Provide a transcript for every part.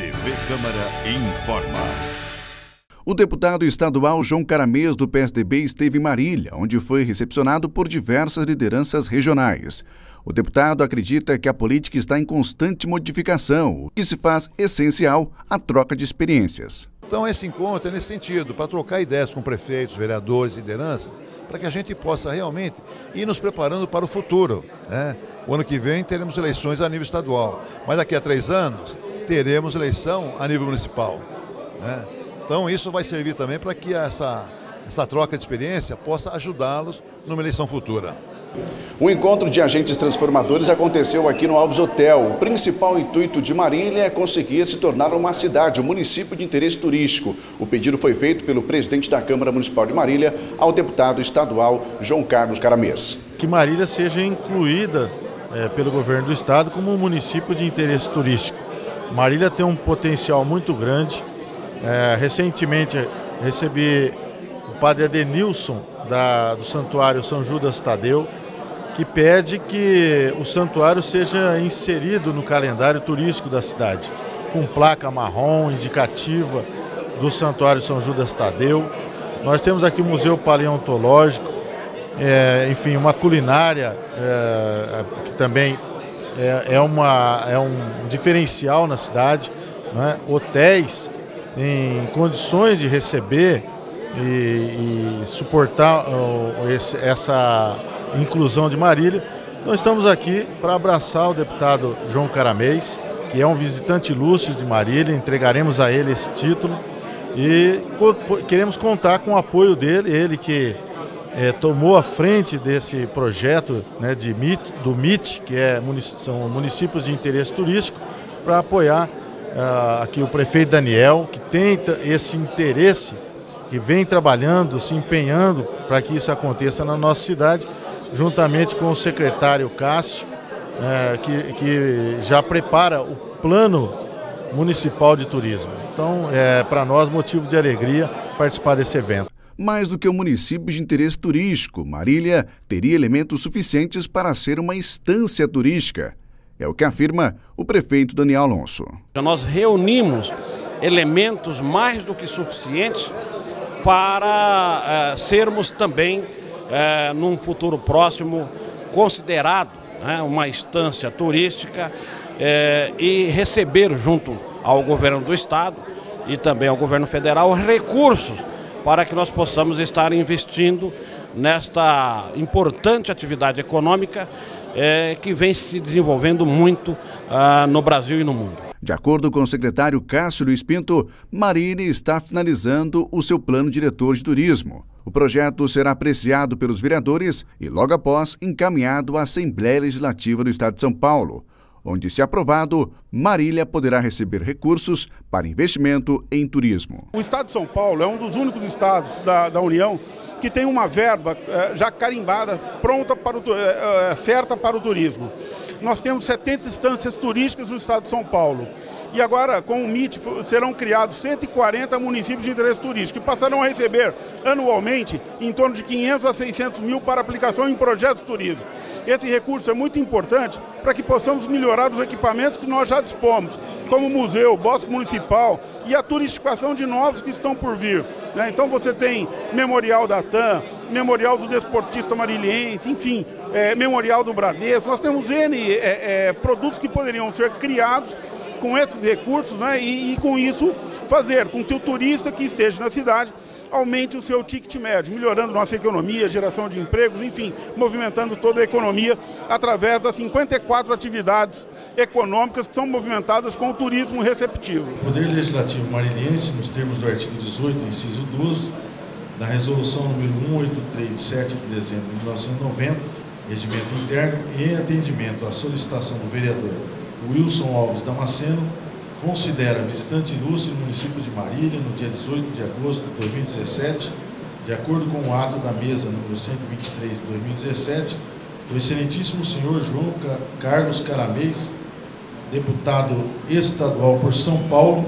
TV Câmara informa. O deputado estadual João Caramês, do PSDB, esteve em Marília, onde foi recepcionado por diversas lideranças regionais. O deputado acredita que a política está em constante modificação, o que se faz essencial a troca de experiências. Então, esse encontro é nesse sentido, para trocar ideias com prefeitos, vereadores, lideranças, para que a gente possa realmente ir nos preparando para o futuro. Né? O ano que vem teremos eleições a nível estadual, mas daqui a três anos teremos eleição a nível municipal. Né? Então isso vai servir também para que essa, essa troca de experiência possa ajudá-los numa eleição futura. O encontro de agentes transformadores aconteceu aqui no Alves Hotel. O principal intuito de Marília é conseguir se tornar uma cidade, um município de interesse turístico. O pedido foi feito pelo presidente da Câmara Municipal de Marília ao deputado estadual João Carlos Caramês. Que Marília seja incluída é, pelo governo do estado como um município de interesse turístico. Marília tem um potencial muito grande. É, recentemente recebi o padre Adenilson da, do Santuário São Judas Tadeu, que pede que o santuário seja inserido no calendário turístico da cidade, com placa marrom indicativa do Santuário São Judas Tadeu. Nós temos aqui o Museu Paleontológico, é, enfim, uma culinária é, que também é, é, uma, é um diferencial na cidade. Né? Hotéis em condições de receber e, e suportar esse, essa inclusão de Marília. Então estamos aqui para abraçar o deputado João Caramês, que é um visitante ilustre de Marília, entregaremos a ele esse título e queremos contar com o apoio dele, ele que é, tomou a frente desse projeto né, de MIT, do MIT, que é, são municípios de interesse turístico, para apoiar uh, aqui o prefeito Daniel, que tem esse interesse, que vem trabalhando, se empenhando para que isso aconteça na nossa cidade, juntamente com o secretário Cássio, uh, que, que já prepara o plano municipal de turismo. Então, é para nós motivo de alegria participar desse evento mais do que um município de interesse turístico, Marília teria elementos suficientes para ser uma instância turística. É o que afirma o prefeito Daniel Alonso. Nós reunimos elementos mais do que suficientes para é, sermos também, é, num futuro próximo, considerado né, uma instância turística é, e receber junto ao governo do estado e também ao governo federal recursos para que nós possamos estar investindo nesta importante atividade econômica é, que vem se desenvolvendo muito ah, no Brasil e no mundo. De acordo com o secretário Cássio Luiz Pinto, Marília está finalizando o seu plano diretor de turismo. O projeto será apreciado pelos vereadores e, logo após, encaminhado à Assembleia Legislativa do Estado de São Paulo onde, se aprovado, Marília poderá receber recursos para investimento em turismo. O Estado de São Paulo é um dos únicos estados da, da União que tem uma verba eh, já carimbada, pronta para o, eh, eh, certa para o turismo. Nós temos 70 instâncias turísticas no estado de São Paulo. E agora, com o MIT, serão criados 140 municípios de interesse turístico que passarão a receber anualmente em torno de 500 a 600 mil para aplicação em projetos turísticos. Esse recurso é muito importante para que possamos melhorar os equipamentos que nós já dispomos, como o museu, o bosque municipal e a turistificação de novos que estão por vir. Né? Então você tem Memorial da TAM, Memorial do Desportista Mariliense, enfim, é, Memorial do Bradesco. Nós temos N é, é, produtos que poderiam ser criados com esses recursos né? e, e com isso fazer com que o turista que esteja na cidade aumente o seu ticket médio, melhorando nossa economia, geração de empregos, enfim, movimentando toda a economia através das 54 atividades econômicas que são movimentadas com o turismo receptivo. O Poder Legislativo Mariliense, nos termos do artigo 18, inciso 12, da Resolução número 1837 de dezembro de 1990, Regimento Interno, em atendimento à solicitação do vereador Wilson Alves Damasceno, considera visitante ilustre no município de Marília no dia 18 de agosto de 2017, de acordo com o ato da mesa número 123 de 2017, o excelentíssimo senhor João Carlos Caramês, deputado estadual por São Paulo,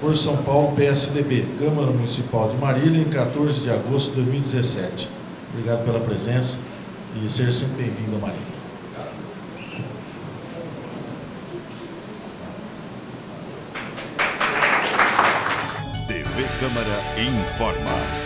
por São Paulo PSDB, Câmara Municipal de Marília, em 14 de agosto de 2017. Obrigado pela presença e ser sempre bem-vindo a Marília. Câmara informa.